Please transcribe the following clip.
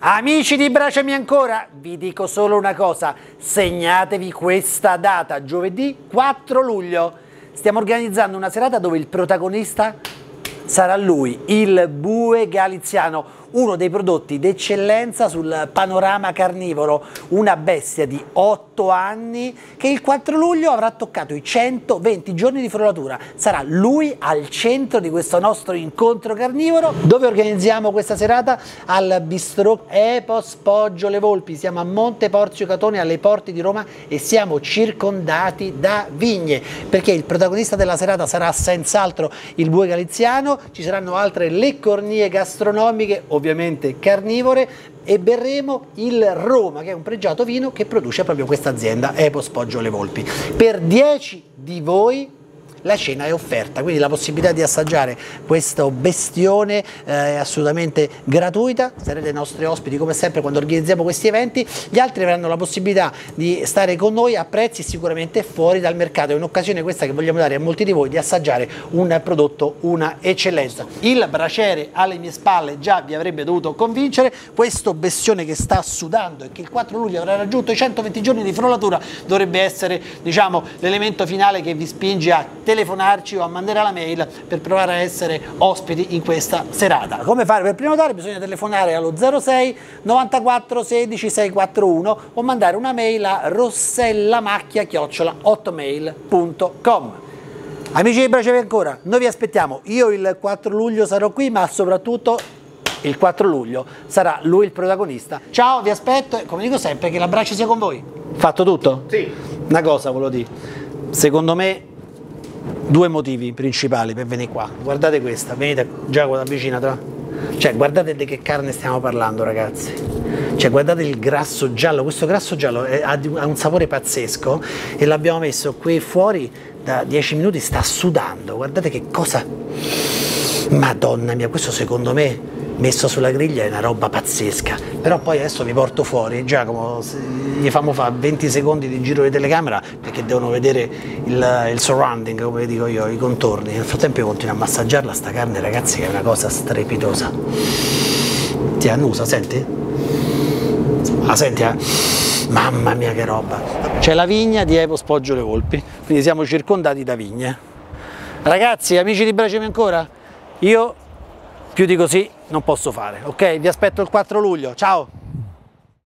Amici di Bracciami Ancora, vi dico solo una cosa, segnatevi questa data, giovedì 4 luglio. Stiamo organizzando una serata dove il protagonista sarà lui, il bue galiziano uno dei prodotti d'eccellenza sul panorama carnivoro, una bestia di 8 anni che il 4 luglio avrà toccato i 120 giorni di frollatura. Sarà lui al centro di questo nostro incontro carnivoro. Dove organizziamo questa serata? Al Bistro Epos Poggio Le Volpi. Siamo a Monte Porzio Catone alle porte di Roma e siamo circondati da vigne perché il protagonista della serata sarà senz'altro il bue galiziano, ci saranno altre le cornie gastronomiche ovviamente carnivore e berremo il Roma che è un pregiato vino che produce proprio questa azienda Epos Poggio Le Volpi. Per 10 di voi la cena è offerta, quindi la possibilità di assaggiare questo bestione eh, è assolutamente gratuita, sarete i nostri ospiti come sempre quando organizziamo questi eventi, gli altri avranno la possibilità di stare con noi a prezzi sicuramente fuori dal mercato, è un'occasione questa che vogliamo dare a molti di voi di assaggiare un prodotto, una eccellenza. Il braciere alle mie spalle già vi avrebbe dovuto convincere, questo bestione che sta sudando e che il 4 luglio avrà raggiunto i 120 giorni di frollatura dovrebbe essere diciamo, l'elemento finale che vi spinge a telefonarci o a mandare la mail per provare a essere ospiti in questa serata. Come fare per prenotare? Bisogna telefonare allo 06 94 16 641 o mandare una mail a rossellamacchia hotmail.com. Amici di Bracevi ancora, noi vi aspettiamo, io il 4 luglio sarò qui ma soprattutto il 4 luglio sarà lui il protagonista. Ciao, vi aspetto e come dico sempre che l'abbraccio sia con voi. Fatto tutto? Sì. Una cosa volevo dire, secondo me due motivi principali per venire qua. Guardate questa, venite già vicina tra. Cioè, guardate di che carne stiamo parlando, ragazzi. Cioè, guardate il grasso giallo, questo grasso giallo è, ha un sapore pazzesco e l'abbiamo messo qui fuori da 10 minuti, sta sudando. Guardate che cosa. Madonna mia, questo secondo me messo sulla griglia è una roba pazzesca. Però poi adesso vi porto fuori Giacomo gli famo fare 20 secondi di giro di telecamera perché devono vedere il, il, surrounding come dico io i contorni. Nel frattempo io continuo a massaggiarla sta carne ragazzi che è una cosa strepitosa. Ti annusa senti? la senti eh? mamma mia che roba. C'è la vigna di Evo Spoggio le Volpi quindi siamo circondati da vigne. Ragazzi amici di Bracemi ancora? Io più di così non posso fare, ok? Vi aspetto il 4 luglio, ciao!